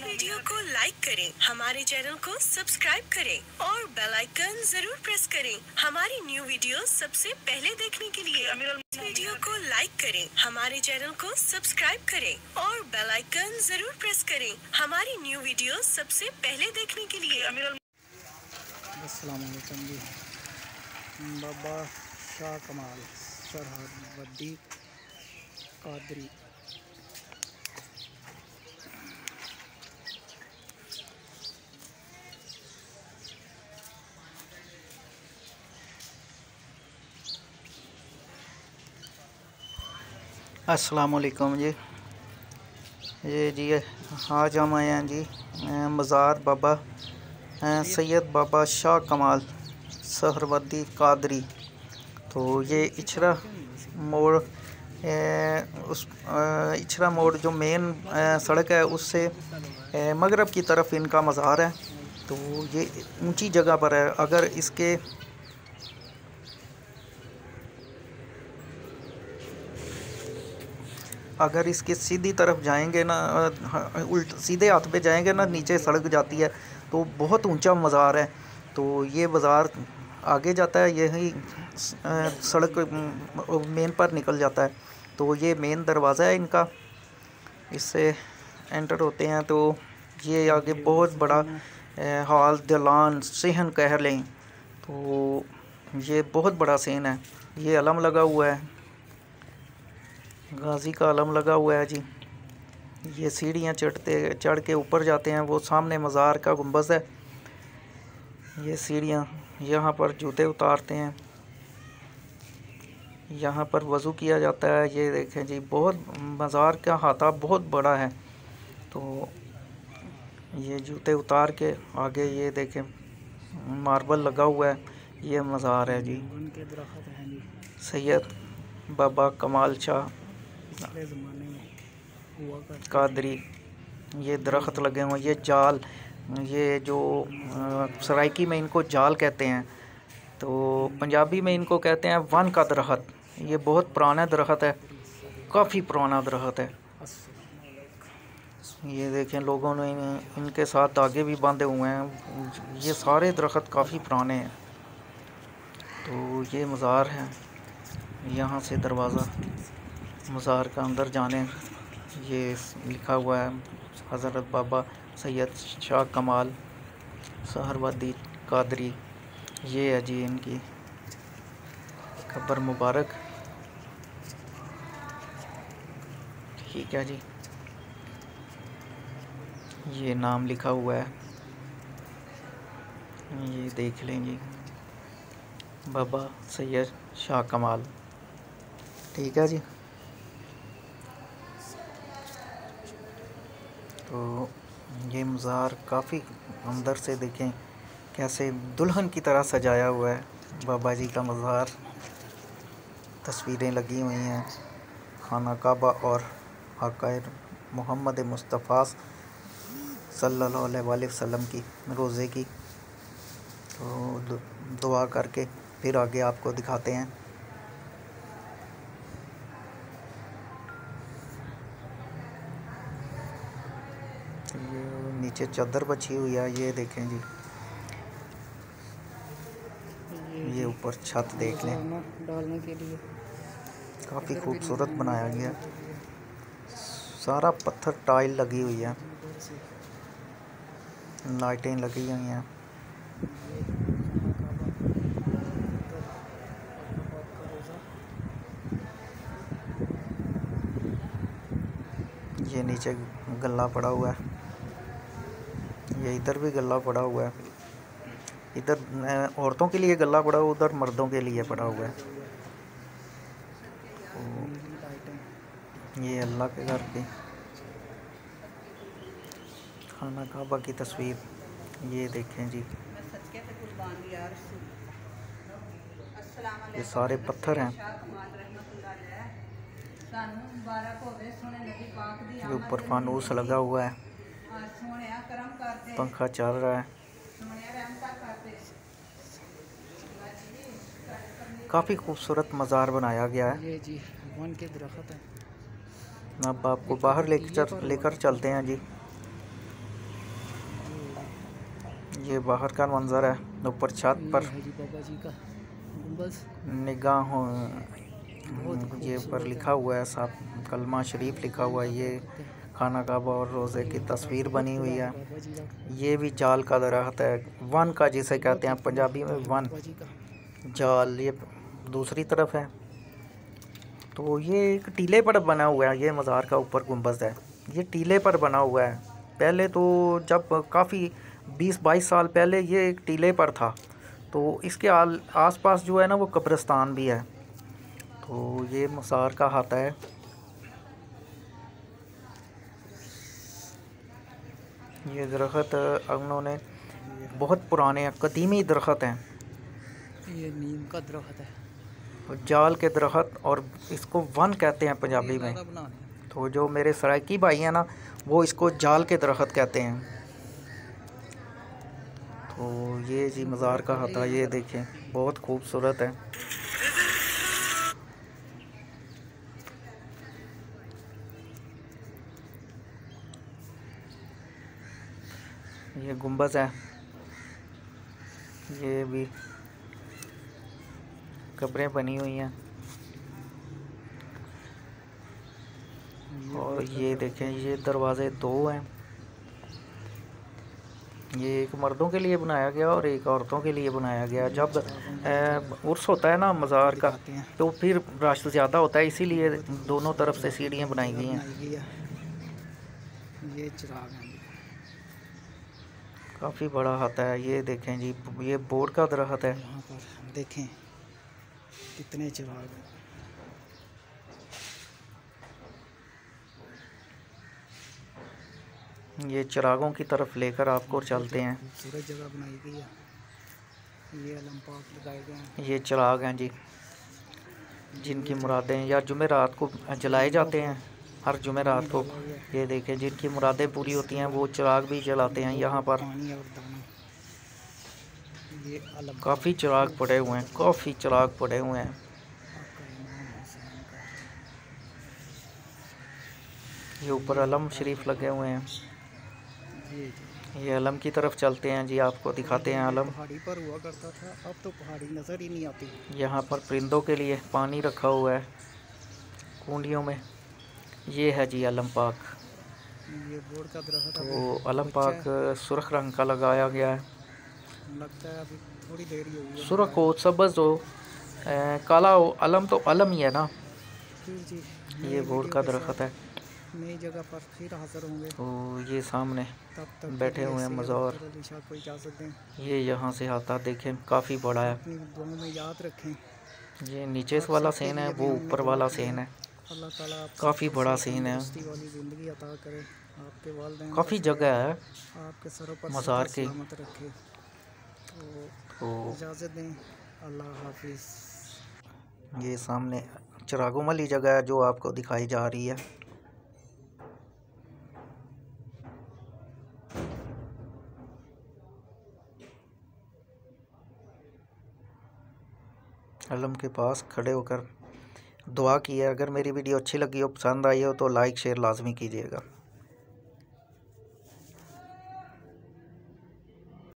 Video को like करें, हमारे चैनल को सब्सक्राइब करें और बेल आइकन ज़रूर प्रेस करें। हमारी न्यू वीडियो सबसे पहले देखने के लिए वीडियो को लाइक करें, हमारे चैनल को सब्सक्राइब करें और बेल आइकन ज़रूर प्रेस करें। हमारी न्यू वीडियो सबसे पहले देखने के लिए। बाबा शाह कमाल, सरहदी कादरी। अस्सलाम वालेकुम जी। ये जी, आज हम आए हैं जी मज़ार बाबा सैयद बाबा शाह कमाल सहरवदी कादरी। तो ये इछरा मोड़ उस इछरा मोड़ जो मेन सड़क है, उससे मगरब की तरफ़ इनका मज़ार है। तो ये ऊँची जगह पर है। अगर इसके अगर इसके सीधी तरफ़ जाएँगे ना उल्ट, सीधे हाथ पे जाएँगे ना, नीचे सड़क जाती है तो बहुत ऊँचा मज़ार है। तो ये बाज़ार आगे जाता है, यही सड़क मेन पर निकल जाता है। तो ये मेन दरवाज़ा है इनका। इससे एंटर होते हैं तो ये आगे बहुत बड़ा हाल, दलान, सहन कह लें तो ये बहुत बड़ा सेन है। ये अलम लगा हुआ है। गाजी का आलम लगा हुआ है जी। ये सीढ़ियाँ चढ़ते, चढ़ के ऊपर जाते हैं, वो सामने मज़ार का गुंबज है। ये सीढ़ियाँ यहाँ पर जूते उतारते हैं। यहाँ पर वज़ू किया जाता है। ये देखें जी, बहुत मज़ार का हाथा बहुत बड़ा है। तो ये जूते उतार के आगे ये देखें, मार्बल लगा हुआ है। ये मज़ार है जी। सैयद बाबा कमाल शाह कादरी, ये दरख्त लगे हुए ये जाल, ये जो सराइकी में इनको जाल कहते हैं। तो पंजाबी में इनको कहते हैं वन का दरख्त। ये बहुत पुराना दरख्त है, काफ़ी पुराना दरख्त है। ये देखें, लोगों ने इनके साथ धागे भी बांधे हुए हैं। ये सारे दरख्त काफ़ी पुराने हैं। तो ये मज़ार है, यहाँ से दरवाज़ा। मज़ार का अंदर जाने। ये लिखा हुआ है, हज़रत बाबा सैयद शाह कमाल, सहरवादी कादरी। ये है जी इनकी खबर मुबारक। ठीक है जी। ये नाम लिखा हुआ है। ये देख लें जी बाबा सैयद शाह कमाल। ठीक है जी। तो ये मज़ार काफ़ी अंदर से देखें कैसे दुल्हन की तरह सजाया हुआ है। बाबा जी का मज़ार, तस्वीरें लगी हुई हैं, खाना काबा और हक़ मोहम्मद मुस्तफ़ा अलैहि वसल्लम की रोज़े की। तो दुआ करके फिर आगे आपको दिखाते हैं। नीचे चादर बची हुई है ये देखें जी। ये ऊपर छत देख लें। डालने के लिए। काफ़ी खूबसूरत बनाया गया। सारा पत्थर टाइल लगी हुई है। लाइटें लगी हुई हैं। ये नीचे गला पड़ा हुआ है। ये इधर भी गला पड़ा हुआ है। इधर औरतों के लिए गला पड़ा हुआ उधर मर्दों के लिए पड़ा हुआ है। तो ये अल्लाह के घर की खाना काबा की तस्वीर ये देखें जी। ये सारे पत्थर हैं। ये ऊपर फानूस लगा हुआ है। पंखा चल रहा है। काफ़ी खूबसूरत मज़ार बनाया गया है। ये जी वन के दरख्त है। अब आपको बाहर लेकर लेकर चलते हैं जी। ये बाहर का मंजर है ऊपर छत पर। निगाहों बहुत ये पर लिखा हुआ है साहब कलमा शरीफ लिखा हुआ है ये। खाना काबा और रोज़े की तस्वीर बनी हुई है। ये भी जाल का दरख्त है। वन का जिसे कहते हैं पंजाबी में वन। जाल ये दूसरी तरफ़ है। तो ये एक टीले पर बना हुआ है। ये मज़ार का ऊपर गुंबद है। ये टीले पर बना हुआ है। पहले तो जब काफ़ी बीस बाईस साल पहले ये एक टीले पर था। तो इसके आल, आसपास जो है ना वो कब्रस्तान भी है। तो ये मसार का हाथा है। ये दरख्त उन्होंने बहुत पुराने हैं कदीमी दरख्त हैं। ये नीम का दरख्त है। जाल के दरख्त और इसको वन कहते हैं पंजाबी में। तो जो मेरे सराइकी भाई हैं ना वो इसको जाल के दरख्त कहते हैं। तो ये जी मज़ार का हाथा ये देखें बहुत खूबसूरत है। ये गुंबज है। ये भी कब्रें बनी हुई हैं। और ये देखें ये दरवाज़े दो हैं। ये एक मर्दों के लिए बनाया गया और एक औरतों के लिए बनाया गया। जब उर्स होता है ना मज़ार का तो फिर रश ज़्यादा होता है इसीलिए दोनों तरफ़ से सीढ़ियाँ बनाई गई हैं। बनाई गई है। ये चिराग है। काफ़ी बड़ा हाथा है ये देखें जी ये बोर्ड का दरख्त है। यहाँ पर देखें कितने चिराग हैं। ये चिरागों की तरफ़ लेकर आपको चलते हैं। खूबसूरत जगह बनाई गई है। ये लगाए गए हैं। ये चिराग हैं जी जिनकी मुरादें या जुमेरात को जलाए जाते हैं। हर जुमेरात को। ये देखें, जिनकी मुरादें पूरी होती हैं, वो चिराग भी जलाते हैं यहाँ पर। काफ़ी चिराग पड़े हुए हैं, काफ़ी चिराग पड़े हुए हैं। ये ऊपर अलम शरीफ लगे हुए हैं। ये अलम की तरफ़ चलते हैं जी, आपको दिखाते हैं अलम। पहाड़ी पर हुआ करता था अब तो पहाड़ी नज़र ही नहीं आती यहाँ पर परिंदों के लिए पानी रखा हुआ है, कुंडियों में। ये है जी अलम पाक। ये बोर्ड का दरख्त तो अभी अलम पाक सुरख रंग का लगाया गया है। है। लगता है अभी थोड़ी देर ही सुरख हो सब्ज़ हो काला हो अलम तो अलम ही है ना। जी ये बोर्ड का दरख्त है। नई जगह पर फिर हाजिर होंगे। तो ये सामने तब तक बैठे हुए हैं मज़ार। ये यहाँ से आता देखें काफ़ी बड़ा है। में याद रखें। ये नीचे वाला सीन है वो ऊपर वाला सीन है। अल्लाह ताला काफ़ी बड़ा सीन है। वाली ज़िंदगी अता करे आपके वालदेन काफ़ी जगह है। आपके सरों पर मज़ार की। रखे। तो तो इजाज़त दें। अल्लाह हाफिज़। ये सामने चिरागों वाली जगह है जो आपको दिखाई जा रही है। अलम के पास खड़े होकर दुआ की है, अगर मेरी वीडियो अच्छी लगी हो, पसंद आई हो तो लाइक, शेयर लाजमी कीजिएगा।